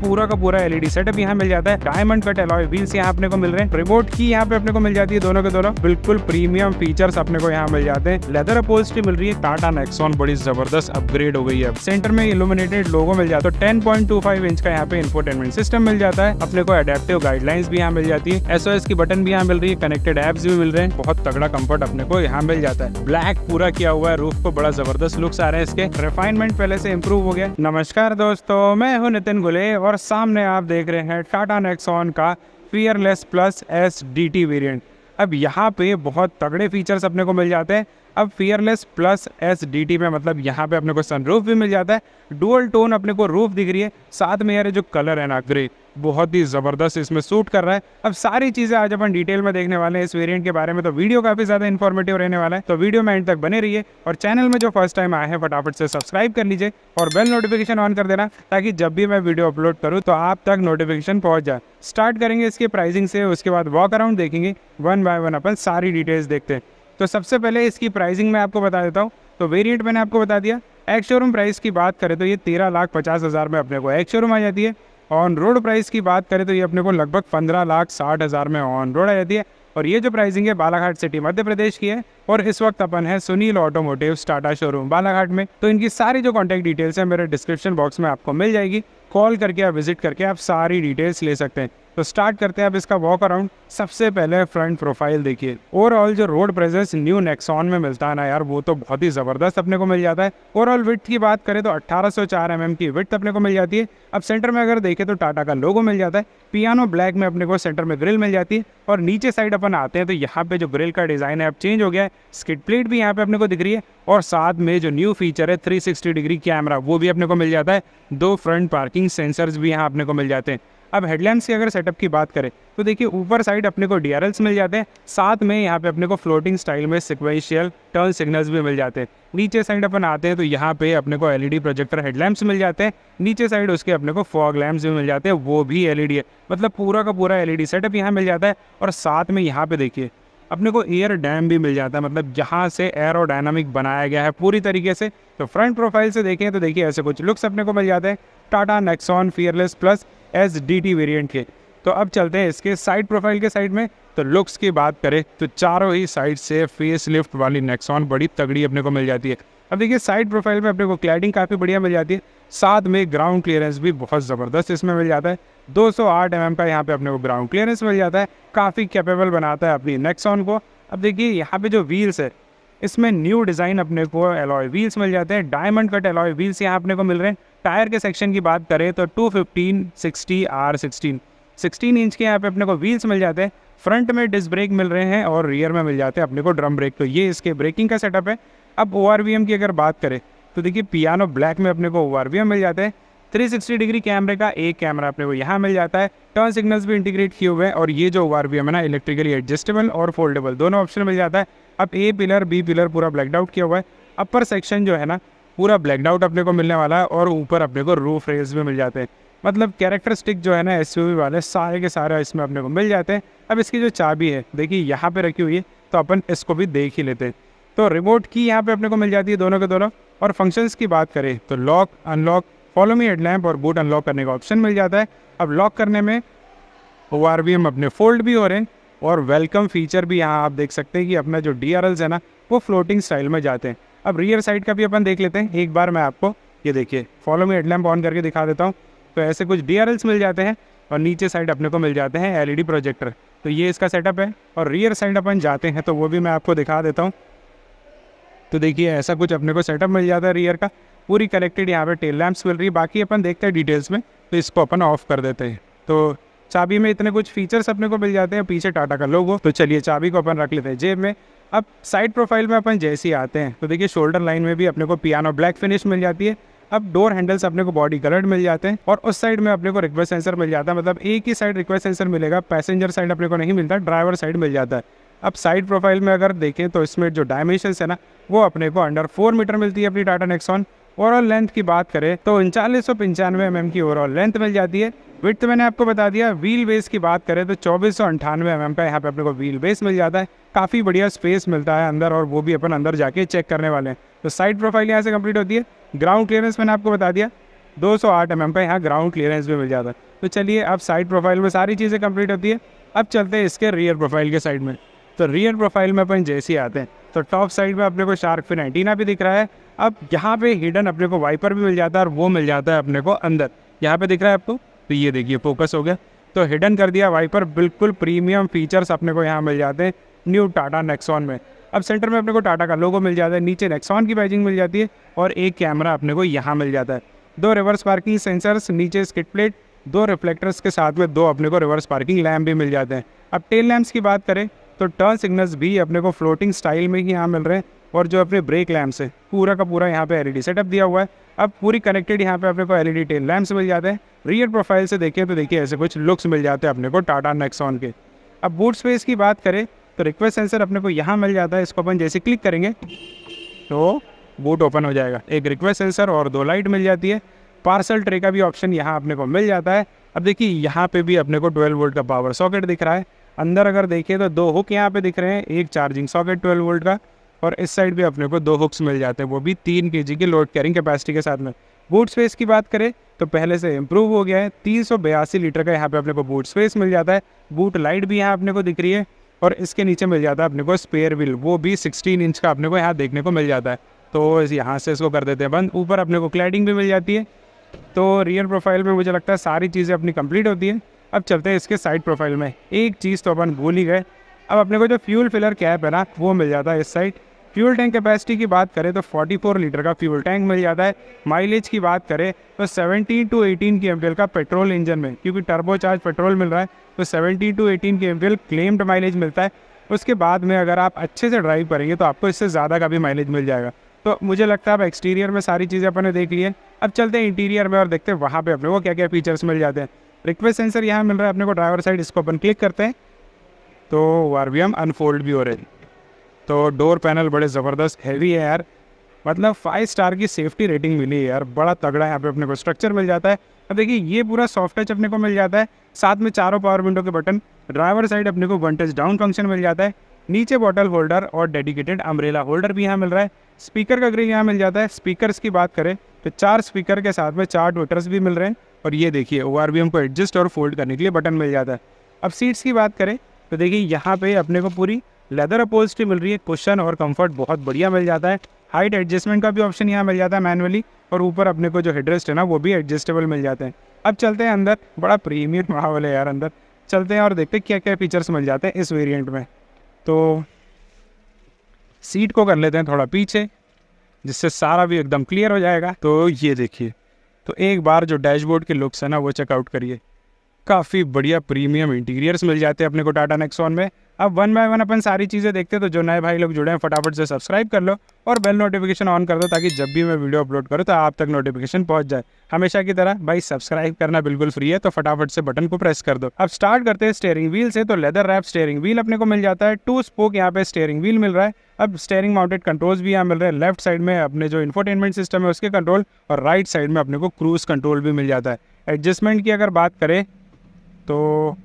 पूरा का पूरा एलईडी सेटअप यहाँ मिल जाता है। डायमंड कट एलॉय व्हील्स यहाँ अपने को मिल रहे हैं। रिमोट की यहाँ पे अपने को मिल जाती है दोनों के दोनों। बिल्कुल प्रीमियम फीचर्स अपने को यहाँ मिल जाते हैं। लेदर अपोजिटी मिल रही है। टाटा नेक्सॉन बड़ी ज़बरदस्त अपग्रेड हो गई है। सेंटर में इलुमिनेटेड लोगो मिल जाता है। Ten point two five inch का यहाँ पे इन्फोटेनमेंट सिस्टम मिल जाता है। अपने को अडेप्टिव गाइडलाइंस भी यहाँ मिल जाती है। एसओएस की बटन भी यहाँ मिल रही है। कनेक्टेड एप्स भी मिल रहे हैं। बहुत तगड़ा कंफर्ट अपने को यहाँ मिल जाता है। ब्लैक पूरा किया हुआ है। रूफ को बड़ा ज़बरदस्त लुक्स आ रहे हैं इसके। रिफाइनमेंट पहले से इम्प्रूव हो गया। नमस्कार दोस्तों, मैं हूँ नितिन गुले और सामने आप देख रहे हैं टाटा नेक्सॉन का Fearless plus S D T variant अब यहाँ पे बहुत तगड़े फीचर्स अपने को मिल जाते हैं। अब Fearless plus S D T में मतलब यहाँ पे अपने को सनरूफ भी मिल जाता है। डुअल टोन अपने को रूफ दिख रही है। साथ में यार जो कलर है ना, ग्रे, बहुत ही ज़बरदस्त इसमें सूट कर रहा है। अब सारी चीज़ें आज अपन डिटेल में देखने वाले हैं। इस वेरिएंट के बारे में तो वीडियो काफ़ी ज़्यादा इन्फॉर्मेटिव रहने वाला है। तो वीडियो में एंड तक बने रहिए और चैनल में जो फ़र्स्ट टाइम आए हैं, फटाफट से सब्सक्राइब कर लीजिए और बेल नोटिफिकेशन ऑन कर देना ताकि जब भी मैं वीडियो अपलोड करूँ तो आप तक नोटिफिकेशन पहुँच जाए। स्टार्ट करेंगे इसके प्राइसिंग से, उसके बाद वॉक अराउंड देखेंगे। वन बाय वन अपन सारी डिटेल्स देखते हैं। तो सबसे पहले इसकी प्राइसिंग मैं आपको बता देता हूँ। तो वेरिएंट मैंने आपको बता दिया। एक्स शोरूम प्राइस की बात करें तो ये तेरह लाख पचास हज़ार में अपने को एक्स शोरूम आ जाती है। ऑन रोड प्राइस की बात करें तो ये अपने को लगभग पंद्रह लाख साठ हज़ार में ऑन रोड आ जाती है। और ये जो प्राइसिंग है बालाघाट सिटी मध्य प्रदेश की है। और इस वक्त अपन है सुनील ऑटोमोटिव टाटा शोरूम बालाघाट में। तो इनकी सारी जो कॉन्टैक्ट डिटेल्स है मेरे डिस्क्रिप्शन बॉक्स में आपको मिल जाएगी। कॉल करके या विज़िट करके आप सारी डिटेल्स ले सकते हैं। तो स्टार्ट करते हैं अब इसका वॉक अराउंड सबसे पहले फ्रंट प्रोफ़ाइल देखिए। ओवरऑल जो रोड प्रेजेंस न्यू नेक्सॉन में मिलता है ना यार, वो तो बहुत ही ज़बरदस्त अपने को मिल जाता है। ओवरऑल विथ की बात करें तो 1804 एम mm की विथ अपने को मिल जाती है। अब सेंटर में अगर देखें तो टाटा का लोगो मिल जाता है। पियानो ब्लैक में अपने को सेंटर में ग्रिल मिल जाती है। और नीचे साइड अपन आते हैं तो यहाँ पे जो ग्रिल का डिज़ाइन है अब चेंज हो गया है। स्किट प्लेट भी यहाँ पे अपने को दिख रही है। और साथ में जो न्यू फीचर है 360 डिग्री कैमरा वो भी अपने को मिल जाता है। दो फ्रंट पार्किंग सेंसर्स भी यहाँ अपने को मिल जाते हैं। अब हेडलैम्प्स की अगर सेटअप की बात करें तो देखिए ऊपर साइड अपने को डी मिल जाते हैं। साथ में यहाँ पे अपने को फ्लोटिंग स्टाइल में सिक्वेंशियल टर्न सिग्नल्स भी मिल जाते हैं। नीचे साइड अपन आते हैं तो यहाँ पे अपने को एलईडी प्रोजेक्टर हेडलैम्प्स मिल जाते हैं। नीचे साइड उसके अपने को फॉग लैम्प्स भी मिल जाते हैं, वो भी एलईडी है। मतलब पूरा का पूरा एलईडी सेटअप यहाँ मिल जाता है। और साथ में यहाँ पे देखिए अपने को एयर डैम भी मिल जाता है मतलब जहाँ से एयर बनाया गया है पूरी तरीके से। तो फ्रंट प्रोफ़ाइल से देखें तो देखिए ऐसे कुछ लुक्स अपने को मिल जाते हैं। Tata Nexon Fearless plus S D T variant के। तो अब चलते हैं इसके साइड प्रोफ़ाइल के साइड में। तो लुक्स की बात करें तो चारों ही साइड से फेस लिफ्ट वाली नेक्सॉन बड़ी तगड़ी अपने को मिल जाती है। अब देखिए साइड प्रोफ़ाइल में अपने को क्लैडिंग काफ़ी बढ़िया मिल जाती है। साथ में ग्राउंड क्लियरेंस भी बहुत ज़बरदस्त इसमें मिल जाता है। 208 एम mm का यहाँ पे अपने को ग्राउंड क्लियरेंस मिल जाता है। काफ़ी कैपेबल बनाता है अपनी नेक्सॉन को। अब देखिए, यहाँ पे जो व्हील्स है, इसमें न्यू डिज़ाइन अपने को एलॉय व्हील्स मिल जाते हैं। डायमंड कट एलॉय व्हील्स यहाँ अपने को मिल रहे हैं। टायर के सेक्शन की बात करें तो two fifteen sixty R sixteen sixteen inch के यहाँ पे अपने को व्हील्स मिल जाते हैं। फ्रंट में डिस्क ब्रेक मिल रहे हैं और रियर में मिल जाते हैं अपने को ड्रम ब्रेक तो ये इसके ब्रेकिंग का सेटअप है। अब ORVM की अगर बात करें तो देखिए पियानो ब्लैक में अपने को ORVM मिल जाते हैं। 360 डिग्री कैमरे का एक कैमरा अपने को यहाँ मिल जाता है। टर्न सिग्नल्स भी इंटीग्रेट किए हुए हैं और ये जो ORVM है ना इलेक्ट्रिकली एडजस्टेबल और फोल्डेबल दोनों ऑप्शन मिल जाता है। अब ए पिलर बी पिलर पूरा ब्लैकड आउट किया हुआ है। अपर सेक्शन जो है ना, पूरा ब्लैकड आउट अपने को मिलने वाला है और ऊपर अपने को रूफ रेल्स भी मिल जाते हैं। मतलब कैरेक्टरिस्टिक जो है ना एसयूवी वाले सारे के सारे इसमें अपने को मिल जाते हैं। अब इसकी जो चाबी है, देखिए यहाँ पर रखी हुई है तो अपन इसको भी देख ही लेते हैं। तो रिमोट की यहाँ पे अपने को मिल जाती है दोनों के दोनों। और फ़ंक्शंस की बात करें तो lock unlock follow me headlamp और बूट अनलॉक करने का ऑप्शन मिल जाता है। अब लॉक करने में ओ आर बी एम अपने फोल्ड भी हो रहे हैं और वेलकम फीचर भी यहाँ आप देख सकते हैं कि अपना जो डी आर एल्स है ना, वो फ्लोटिंग स्टाइल में जाते हैं। अब रियर साइड का भी अपन देख लेते हैं। एक बार मैं आपको ये देखिए फॉलो मी हेडलैम्प ऑन करके दिखा देता हूँ। तो ऐसे कुछ डी आर एल्स मिल जाते हैं और नीचे साइड अपने को मिल जाते हैं एलईडी प्रोजेक्टर तो ये इसका सेटअप है और रियर साइड अपन जाते हैं तो वो भी मैं आपको दिखा देता हूँ। तो देखिए, ऐसा कुछ अपने को सेटअप मिल जाता है रियर का। पूरी कनेक्टेड यहाँ पे टेल लैम्प्स मिल रही है। बाकी अपन देखते हैं डिटेल्स में तो इसको अपन ऑफ़ कर देते हैं। तो चाबी में इतने कुछ फीचर्स अपने को मिल जाते हैं, पीछे टाटा का लोगो तो चलिए, चाबी को अपन रख लेते हैं जेब में। अब साइड प्रोफ़ाइल में अपन जैसे ही आते हैं तो देखिए शोल्डर लाइन में भी अपने को पियानो ब्लैक फिनिश मिल जाती है। अब डोर हैंडल्स अपने को बॉडी कलर्ड मिल जाते हैं और उस साइड में अपने को रिक्वेस्ट सेंसर मिल जाता है। मतलब एक ही साइड रिक्वेस्ट सेंसर मिलेगा पैसेंजर साइड अपने को नहीं मिलता ड्राइवर साइड मिल जाता है। अब साइड प्रोफ़ाइल में अगर देखें तो इसमें जो डायमेंशन है ना, वो अपने को अंडर फोर मीटर मिलती है अपनी टाटा नेक्सॉन ओवरऑल लेंथ की बात करें तो उनचालीस सौ पंचानवे एम एम की ओवरऑल लेंथ मिल जाती है। विथ मैंने आपको बता दिया व्हील बेस की बात करें तो चौबीस सौ अंठानवे एम एम का यहाँ पे अपने को व्हील बेस मिल जाता है। काफ़ी बढ़िया स्पेस मिलता है अंदर और वो भी अपन अंदर जाके चेक करने वाले हैं। तो साइड प्रोफ़ाइल यहाँ से कंप्लीट होती है। ग्राउंड क्लियरेंस मैंने आपको बता दिया, दो सौ आठ एम का यहाँ ग्राउंड क्लियरेंस भी मिल जाता है। तो चलिए अब साइड प्रोफ़ाइल में सारी चीज़ें कंप्लीट होती है। अब चलते हैं इसके रियर प्रोफ़ाइल के साइड में। तो रियर प्रोफ़ाइल में अपन जैसे ही आते हैं। तो टॉप साइड में अपने को शार्क फिन एंटीना भी दिख रहा है। अब यहाँ पे हिडन अपने को वाइपर भी मिल जाता है और वो मिल जाता है अपने को अंदर। यहाँ पे दिख रहा है आपको? तो ये देखिए फोकस हो गया। तो हिडन कर दिया वाइपर बिल्कुल प्रीमियम फीचर्स अपने को यहाँ मिल जाते हैं न्यू टाटा नेक्सॉन में। अब सेंटर में अपने को टाटा का लोगो मिल जाता है, नीचे नेक्सॉन की बैजिंग मिल जाती है और एक कैमरा अपने को यहाँ मिल जाता है। दो रिवर्स पार्किंग सेंसर्स नीचे स्किट प्लेट दो रिफ्लेक्टर्स के साथ में दो अपने को रिवर्स पार्किंग लैम्प भी मिल जाते हैं। अब टेल लैम्प्स की बात करें तो टर्न सिग्नल्स भी अपने को फ्लोटिंग स्टाइल में ही यहाँ मिल रहे हैं और जो अपने ब्रेक लैम्प्स है, पूरा का पूरा यहाँ पे एलईडी सेटअप दिया हुआ है। अब पूरी कनेक्टेड यहाँ पे अपने को एलईडी टेल लैम्प्स मिल जाते हैं। रियर प्रोफ़ाइल से देखिए तो देखिए ऐसे कुछ लुक्स मिल जाते हैं अपने को टाटा नेक्सॉन के। अब बूट स्पेस की बात करें तो रिक्वेस्ट सेंसर अपने को यहाँ मिल जाता है। इसको अपन जैसे क्लिक करेंगे तो बूट ओपन हो जाएगा। एक रिक्वेस्ट सेंसर और दो लाइट मिल जाती है। पार्सल ट्रे का भी ऑप्शन यहाँ अपने को मिल जाता है। अब देखिए यहाँ पे भी अपने को 12 वोल्ट का पावर सॉकेट दिख रहा है। अंदर अगर देखें तो दो हुक यहाँ पे दिख रहे हैं, एक चार्जिंग सॉकेट 12 वोल्ट का और इस साइड भी अपने को दो हुक्स मिल जाते हैं, वो भी तीन के की लोड कैरिंग कैपेसिटी के साथ में। बूट स्पेस की बात करें तो पहले से इम्प्रूव हो गया है, तीन सौ बयासी लीटर का यहाँ पे अपने को बूट स्पेस मिल जाता है बूट लाइट भी यहाँ अपने को दिख रही है और इसके नीचे मिल जाता है अपने को स्पेयर व्हील वो भी 16 इंच का अपने को यहाँ देखने को मिल जाता है। तो यहाँ से इसको कर देते हैं बंद, ऊपर अपने को क्लैडिंग भी मिल जाती है। तो रियर प्रोफ़ाइल में मुझे लगता है सारी चीज़ें अपनी कंप्लीट होती है। अब चलते हैं इसके साइड प्रोफ़ाइल में। एक चीज़ तो अपन भूल ही गए। अब अपने को जो फ्यूल फिलर कैप है ना, वो मिल जाता है इस साइड फ्यूल टैंक कैपेसिटी की बात करें तो 44 लीटर का फ्यूल टैंक मिल जाता है। माइलेज की बात करें तो 17 टू 18 की का पेट्रोल इंजन में, क्योंकि टर्बोचार्ज पेट्रोल मिल रहा है तो 17 टू 18 की क्लेम्ड माइलेज मिलता है। उसके बाद में अगर आप अच्छे से ड्राइव करेंगे तो आपको इससे ज़्यादा का भी माइलेज मिल जाएगा। तो मुझे लगता है अब एक्सटीरियर में सारी चीज़ें अपने देख लिए अब चलते हैं इंटीरियर में और देखते हैं वहाँ पे अपने को क्या क्या फीचर्स मिल जाते हैं। रिक्वेस्ट सेंसर यहाँ मिल रहा है अपने को, ड्राइवर साइड इसको अपन क्लिक करते हैं। तो आर अनफोल्ड भी हो रहे तो डोर पैनल बड़े ज़बरदस्त हैवी है यार। मतलब फाइव स्टार की सेफ्टी रेटिंग मिली है यार। बड़ा तगड़ा यहाँ पे अपने को स्ट्रक्चर मिल जाता है। अब देखिए, ये पूरा सॉफ्ट टच अपने को मिल जाता है। साथ में चारों पावर विंडो के बटन ड्राइवर साइड अपने को वन टच डाउन फ़ंक्शन मिल जाता है। नीचे बॉटल होल्डर और डेडिकेटेड अम्ब्रेला होल्डर भी यहाँ मिल रहा है। स्पीकर का ग्रिल यहाँ मिल जाता है। स्पीकर्स की बात करें तो चार स्पीकर के साथ में चार ट्विटर्स भी मिल रहे हैं। और ये देखिए ओ आर को एडजस्ट और फोल्ड करने के लिए बटन मिल जाता है। अब सीट्स की बात करें तो देखिए, यहाँ पे अपने को पूरी लेदर अपोजिटी मिल रही है क्वेश्चन और कंफर्ट बहुत बढ़िया मिल जाता है। हाइट एडजस्टमेंट का भी ऑप्शन यहाँ मिल जाता है मैनुअली और ऊपर अपने को जो हेडरेस्ट है ना, वो भी एडजस्टेबल मिल जाते हैं। अब चलते हैं अंदर, बड़ा प्रीमियम माहौल है यार अंदर। चलते हैं और देखते हैं क्या क्या फीचर्स मिल जाते हैं इस वेरिएंट में। तो सीट को कर लेते हैं थोड़ा पीछे, जिससे सारा भी एकदम क्लियर हो जाएगा। तो ये देखिए तो एक बार जो डैशबोर्ड के लुक्स है ना, वो चेकआउट करिए। काफ़ी बढ़िया प्रीमियम इंटीरियर्स मिल जाते हैं अपने को टाटा नेक्सॉन में। अब वन बाय वन अपन सारी चीज़ें देखते हैं तो जो नए भाई लोग जुड़े हैं, फटाफट से सब्सक्राइब कर लो और बेल नोटिफिकेशन ऑन कर दो ताकि जब भी मैं वीडियो अपलोड करूँ तो आप तक नोटिफिकेशन पहुँच जाए। हमेशा की तरह भाई सब्सक्राइब करना बिल्कुल फ्री है तो फटाफट से बटन को प्रेस कर दो। अब स्टार्ट करते हैं स्टेयरिंग व्हील से तो लेदर रैप स्टेयरिंग व्हील अपने को मिल जाता है। टू स्पोक यहाँ पे स्टेयरिंग व्हील मिल रहा है। अब स्टेयरिंग माउंटेड कंट्रोल्स भी यहाँ मिल रहे हैं। लेफ़्ट साइड में अपने जो इन्फोटेनमेंट सिस्टम है, उसके कंट्रोल और राइट साइड में अपने को क्रूज कंट्रोल भी मिल जाता है। एडजस्टमेंट की अगर बात करें तो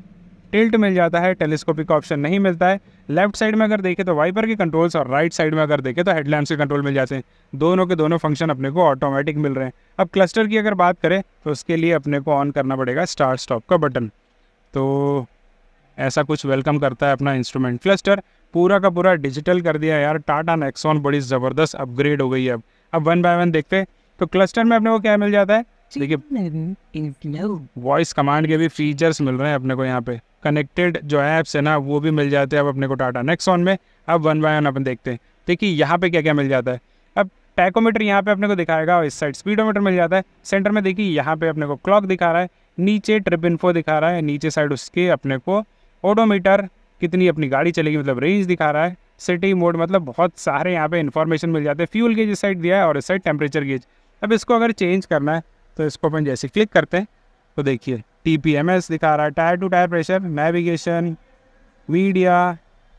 टिल्ट मिल जाता है टेलीस्कोपिक का ऑप्शन नहीं मिलता है। लेफ़्ट साइड में अगर देखें तो वाइपर के कंट्रोल्स और राइट साइड में अगर देखें तो हेडलैम्प के कंट्रोल मिल जाते हैं। दोनों के दोनों फ़ंक्शन अपने को ऑटोमेटिक मिल रहे हैं। अब क्लस्टर की अगर बात करें तो उसके लिए अपने को ऑन करना पड़ेगा स्टार्ट स्टॉप का बटन तो ऐसा कुछ वेलकम करता है अपना इंस्ट्रूमेंट क्लस्टर पूरा का पूरा डिजिटल कर दिया यार। टाटा नेक्सॉन बड़ी ज़बरदस्त अपग्रेड हो गई है अब। अब वन बाय वन देखते हैं। तो क्लस्टर में अपने को क्या मिल जाता है? देखिए वॉइस कमांड के भी फीचर्स मिल रहे हैं अपने को यहाँ पे। कनेक्टेड जो ऐप्स है ना, वो भी मिल जाते हैं अब अपने को टाटा नेक्सॉन में अब वन बाय वन अपन देखते हैं। देखिए, यहाँ पे क्या क्या मिल जाता है? अब टैकोमीटर यहाँ पे अपने को दिखाएगा और इस साइड स्पीडोमीटर मिल जाता है। सेंटर में देखिए, यहाँ पे अपने को क्लॉक दिखा रहा है। नीचे ट्रिप इन्फो दिखा रहा है। नीचे साइड उसके अपने को ओडोमीटर कितनी अपनी गाड़ी चलेगी मतलब रेंज दिखा रहा है। सिटी मोड मतलब बहुत सारे यहाँ पे इन्फॉर्मेशन मिल जाते हैं। फ्यूल गेज इस साइड दिया है और इस साइड टेम्परेचर गेज अब इसको अगर चेंज करना है तो इसको अपन जैसे क्लिक करते हैं तो देखिए। टी पी एम एस दिखा रहा है tyre to tyre pressure navigation media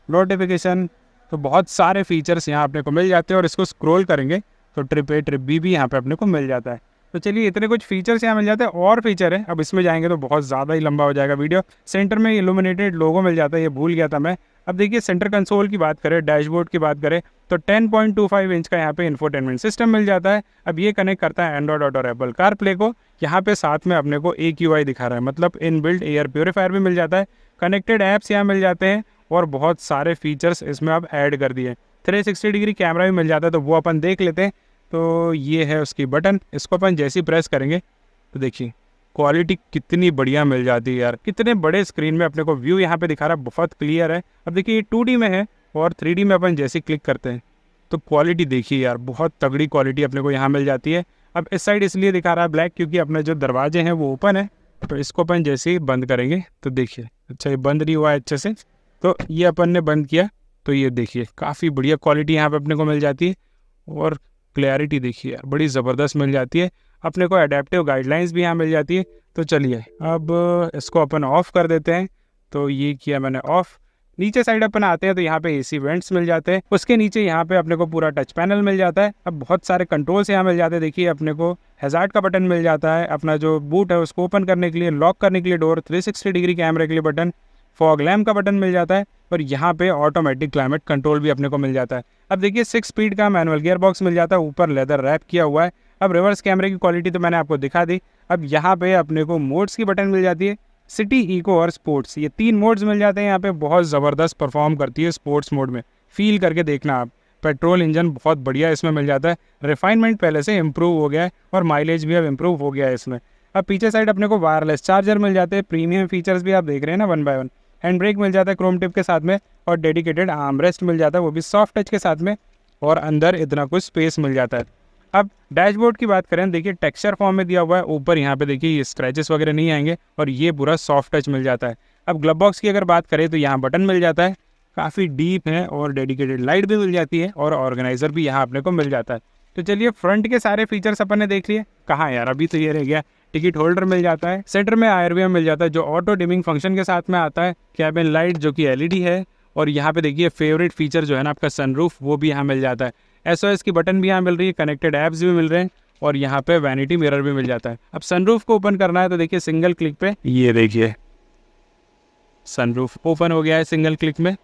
notification तो बहुत सारे फीचर्स यहाँ अपने को मिल जाते हैं और इसको स्क्रॉल करेंगे तो ट्रिप ए ट्रिप बी भी यहाँ पे अपने को मिल जाता है। तो चलिए, इतने कुछ फीचर्स यहाँ मिल जाते हैं, और फीचर है। अब इसमें जाएँगे तो बहुत ज़्यादा ही लंबा हो जाएगा वीडियो। सेंटर में इल्यूमिनेटेड लोगो मिल जाता है, ये भूल गया था मैं। अब देखिए सेंटर कंसोल की बात करें डैशबोर्ड की बात करें तो 10.25 इंच का यहाँ पे इन्फोटेनमेंट सिस्टम मिल जाता है। अब ये कनेक्ट करता है एंड्रॉइड ऑटो और एप्पल कार प्ले को। यहाँ पे साथ में अपने को यू दिखा रहा है। मतलब इन बिल्ड एयर प्योरीफायर भी मिल जाता है कनेक्टेड ऐप्स यहाँ मिल जाते हैं और बहुत सारे फीचर्स इसमें अब ऐड कर दिए थ्री सिक्सटी डिग्री कैमरा भी मिल जाता है तो वो अपन देख लेते हैं। तो ये है उसकी बटन इसको अपन जैसे ही प्रेस करेंगे तो देखिए क्वालिटी कितनी बढ़िया मिल जाती है यार। कितने बड़े स्क्रीन में अपने को व्यू यहाँ पे दिखा रहा है, बहुत क्लियर है। अब देखिए, ये टू में है और थ्री में अपन जैसे क्लिक करते हैं तो क्वालिटी देखिए यार, बहुत तगड़ी क्वालिटी अपने को यहाँ मिल जाती है। अब इस साइड इसलिए दिखा रहा है ब्लैक क्योंकि अपने जो दरवाजे हैं वो ओपन है तो इसको अपन जैसे ही बंद करेंगे तो देखिए अच्छा ये बंद नहीं हुआ है अच्छे से तो ये अपन ने बंद किया तो ये देखिए, काफ़ी बढ़िया क्वालिटी यहाँ पे अपने को मिल जाती है, और क्लैरिटी देखिए यार, बड़ी ज़बरदस्त मिल जाती है, अपने को अडेप्टिव गाइडलाइंस भी यहाँ मिल जाती है तो चलिए, अब इसको अपन ऑफ़ कर देते हैं तो ये किया मैंने ऑफ़ नीचे साइड अपन आते हैं तो यहाँ पे एसी वेंट्स मिल जाते हैं। उसके नीचे यहाँ पे अपने को पूरा टच पैनल मिल जाता है। अब बहुत सारे कंट्रोल्स यहाँ मिल जाते हैं। देखिए, अपने को हेजार्ड का बटन मिल जाता है। अपना जो बूट है उसको ओपन करने के लिए लॉक करने के लिए डोर 360 डिग्री कैमरे के लिए बटन फॉग लैम्प का बटन मिल जाता है। और यहाँ पे ऑटोमेटिक क्लाइमेट कंट्रोल भी अपने को मिल जाता है। अब देखिए सिक्स स्पीड का मैनुअल गियर बॉक्स मिल जाता है। ऊपर लेदर रैप किया हुआ है। अब रिवर्स कैमरे की क्वालिटी तो मैंने आपको दिखा दी। अब यहाँ पे अपने को मोड्स की बटन मिल जाती है। सिटी, इको और स्पोर्ट्स। ये तीन मोड्स मिल जाते हैं, यहाँ पे बहुत ज़बरदस्त परफॉर्म करती है स्पोर्ट्स मोड में। फील करके देखना आप। पेट्रोल इंजन बहुत बढ़िया इसमें मिल जाता है। रिफाइनमेंट पहले से इम्प्रूव हो गया है और माइलेज भी अब इम्प्रूव हो गया है इसमें। अब पीछे साइड अपने को वायरलेस चार्जर मिल जाते हैं। प्रीमियम फीचर्स भी आप देख रहे हैं ना, one by one. Hand brake मिल जाता है क्रोम टिप के साथ में और डेडिकेटेड आर्म रेस्ट मिल जाता है, वो भी सॉफ्ट टच के साथ में और अंदर इतना कुछ स्पेस मिल जाता है। अब डैशबोर्ड की बात करें, देखिए टेक्सचर फॉर्म में दिया हुआ है, ऊपर यहाँ पे देखिए ये स्क्रैचेस वगैरह नहीं आएँगे और ये पूरा सॉफ्ट टच मिल जाता है। अब ग्लब बॉक्स की अगर बात करें तो यहाँ बटन मिल जाता है, काफ़ी डीप है और डेडिकेटेड लाइट भी मिल जाती है और ऑर्गेनाइजर भी यहाँ अपने को मिल जाता है। तो चलिए फ्रंट के सारे फीचर्स अपन ने देख लिए। कहाँ यार, अभी तो ये रह गया। टिकट होल्डर मिल जाता है सेंटर में आयरवियम मिल जाता है, जो ऑटो डिमिंग फ़ंक्शन के साथ में आता है कैबिन लाइट जो कि एलईडी है। और यहाँ पे देखिए फेवरेट फीचर जो है ना आपका सनरूफ वो भी यहाँ मिल जाता है। एस की बटन भी यहाँ मिल रही है कनेक्टेड ऐप्स भी मिल रहे हैं और यहाँ पे वैनिटी मिरर भी मिल जाता है। अब सनरूफ को ओपन करना है तो देखिए सिंगल क्लिक पे ये देखिए। सनरूफ ओपन हो गया है सिंगल क्लिक में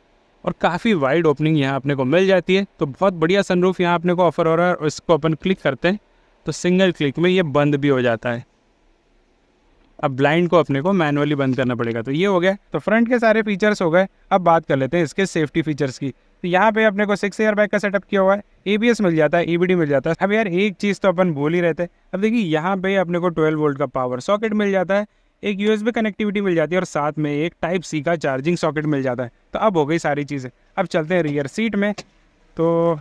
और काफ़ी वाइड ओपनिंग यहाँ अपने को मिल जाती है। तो बहुत बढ़िया सनरूफ यहाँ अपने को ऑफ़र हो रहा है और इसको अपन क्लिक करते हैं तो सिंगल क्लिक में ये बंद भी हो जाता है। अब ब्लाइंड को अपने को मैनुअली बंद करना पड़ेगा। तो ये हो गया। तो फ्रंट के सारे फीचर्स हो गए। अब बात कर लेते हैं इसके सेफ्टी फीचर्स की। तो यहाँ पे अपने को सिक्स ईयर बैग का सेटअप किया हुआ है। एबीएस मिल जाता है ईबीडी मिल जाता है। अब यार एक चीज़ तो अपन बोल ही रहते हैं अब देखिए, यहाँ पे अपने को ट्वेल्व वोल्ट का पावर सॉकेट मिल जाता है, एक यूएसबी कनेक्टिविटी मिल जाती है और साथ में एक टाइप सी का चार्जिंग सॉकेट मिल जाता है। तो अब हो गई सारी चीज़ें। अब चलते हैं रियर सीट में। तो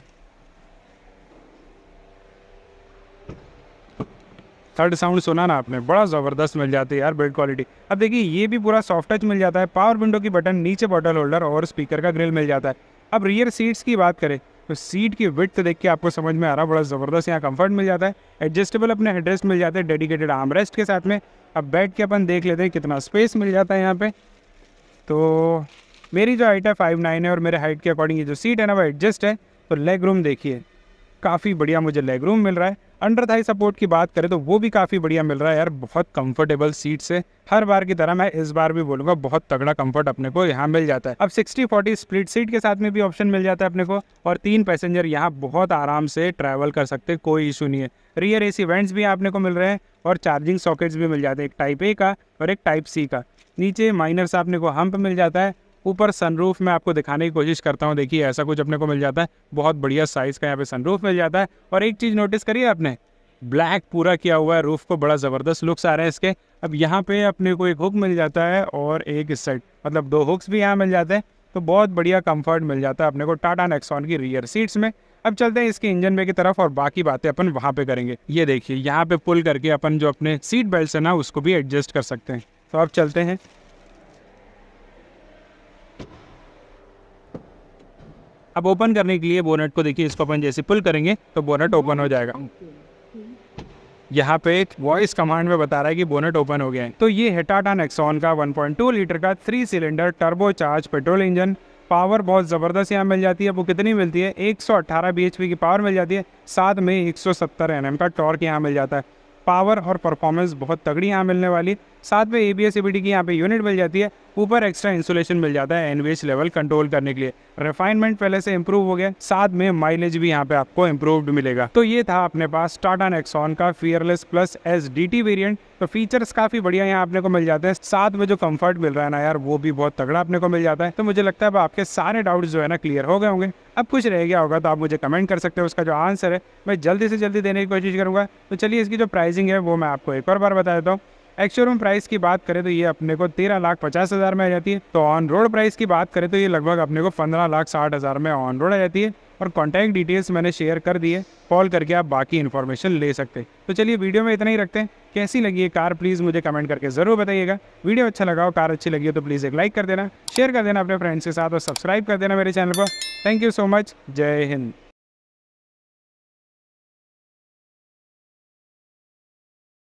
थर्ड साउंड सुना ना आपने? बड़ा ज़बरदस्त मिल जाती है यार बिल्ड क्वालिटी अब देखिए, ये भी पूरा सॉफ्ट टच मिल जाता है। पावर विंडो की बटन नीचे बॉटल होल्डर और स्पीकर का ग्रिल मिल जाता है। अब रियर सीट्स की बात करें तो सीट की विथ देख के आपको समझ में आ रहा है बड़ा ज़बरदस्त यहाँ कंफर्ट मिल जाता है। एडजस्टेबल अपने हेडरेस्ट मिल जाते हैं डेडिकेटेड आर्म रेस्ट के साथ में। अब बैठ के अपन देख लेते हैं कितना स्पेस मिल जाता है यहाँ पे। तो मेरी जो हाइट है फाइव नाइन है और मेरे हाइट के अकॉर्डिंग ये जो सीट है ना, वो एडजस्ट है। तो लेग रूम देखिए, काफ़ी बढ़िया मुझे लेग रूम मिल रहा है। अंडर थाई सपोर्ट की बात करें तो वो भी काफ़ी बढ़िया मिल रहा है यार, बहुत कंफर्टेबल सीट से। हर बार की तरह मैं इस बार भी बोलूँगा, बहुत तगड़ा कंफर्ट अपने को यहाँ मिल जाता है। अब 60 40 स्प्लिट सीट के साथ में भी ऑप्शन मिल जाता है अपने को, और तीन पैसेंजर यहाँ बहुत आराम से ट्रैवल कर सकते कोई इशू नहीं है। रियर ए वेंट्स भी आपने को मिल रहे हैं, और चार्जिंग सॉकेट्स भी मिल जाते हैं, एक टाइप ए का और एक टाइप सी का। नीचे माइनर आपने को हम्प मिल जाता है ऊपर सनरूफ में आपको दिखाने की कोशिश करता हूँ। देखिए, ऐसा कुछ अपने को मिल जाता है। बहुत बढ़िया साइज़ का यहाँ पे सनरूफ मिल जाता है। और एक चीज़ नोटिस करिए आपने ब्लैक पूरा किया हुआ है। रूफ को बड़ा ज़बरदस्त लुक्स आ रहे हैं इसके। अब यहाँ पे अपने को एक हुक मिल जाता है और एक साइड मतलब दो हुक्स भी यहाँ मिल जाते हैं। तो बहुत बढ़िया कंफर्ट मिल जाता है अपने को टाटा नेक्सॉन की रियर सीट्स में। अब चलते हैं इसके इंजन में की तरफ़ और बाकी बातें अपन वहाँ पे करेंगे। ये देखिए, यहाँ पे पुल करके अपन जो अपने सीट बेल्ट है ना, उसको भी एडजस्ट कर सकते हैं। तो अब चलते हैं। अब ओपन करने के लिए बोनट को देखिए, इसको अपन जैसे पुल करेंगे तो बोनट ओपन हो जाएगा। यहाँ पे एक वॉइस कमांड में बता रहा है कि बोनट ओपन हो गया है। तो ये है टाटा नेक्सॉन का 1.2 लीटर का three cylinder turbo charge petrol engine power बहुत ज़बरदस्त यहाँ मिल जाती है। वो कितनी मिलती है? 118 bhp की पावर मिल जाती है। साथ में 170 nm का टॉर्क यहाँ मिल जाता है। पावर और परफॉर्मेंस बहुत तगड़ी यहाँ मिलने वाली। साथ में ए बी एस की यहाँ पे यूनिट मिल जाती है। ऊपर एक्स्ट्रा इंसुलेशन मिल जाता है एनवीएच लेवल कंट्रोल करने के लिए। रिफाइनमेंट पहले से इंप्रूव हो गया। साथ में माइलेज भी यहाँ पे आपको इम्प्रूव्ड मिलेगा। तो ये था अपने पास टाटा नेक्सॉन का Fearless plus S D T variant तो फीचर्स काफ़ी बढ़िया यहाँ अपने को मिल जाते हैं। साथ में जो कंफर्ट मिल रहा है ना यार, वो भी बहुत तगड़ा अपने को मिल जाता है। तो मुझे लगता है आपके सारे डाउट जो है ना क्लियर हो गए होंगे। अब कुछ रह गया होगा तो आप मुझे कमेंट कर सकते हो, उसका जो आंसर है, मैं जल्दी से जल्दी देने की कोशिश करूँगा। तो चलिए इसकी जो प्राइसिंग है वो मैं आपको एक और बार बता देता हूँ। एक्शोरूम प्राइस की बात करें तो ये अपने को तेरह लाख पचास हज़ार में आ जाती है। तो ऑन रोड प्राइस की बात करें तो ये लगभग अपने को पंद्रह लाख साठ हज़ार में ऑन रोड आ जाती है। और कॉन्टैक्ट डिटेल्स मैंने शेयर कर दिए कॉल करके आप बाकी इन्फॉर्मेशन ले सकते हैं। तो चलिए वीडियो में इतना ही रखते हैं। कैसी लगी है कार प्लीज़ मुझे कमेंट करके ज़रूर बताइएगा। वीडियो अच्छा लगा हो, कार अच्छी लगी हो तो प्लीज़ एक लाइक कर देना। शेयर कर देना अपने फ्रेंड्स के साथ और सब्सक्राइब कर देना मेरे चैनल को। थैंक यू सो मच जय हिंद।